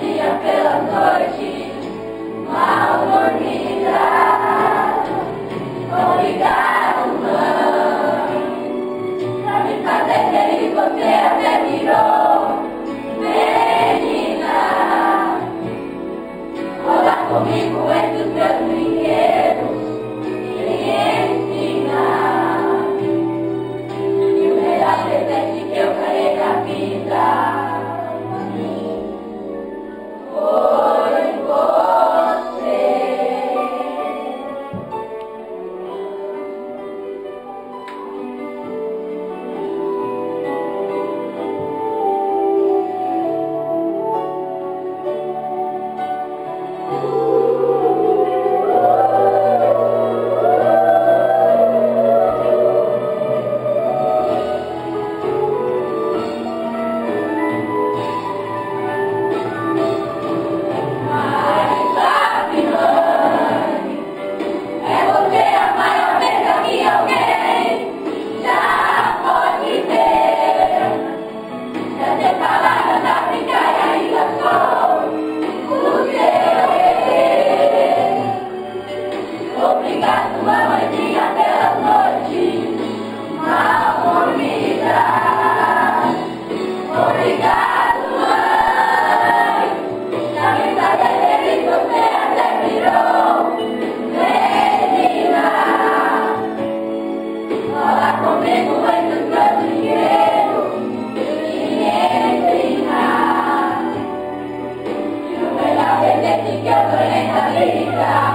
Yeah. Together in the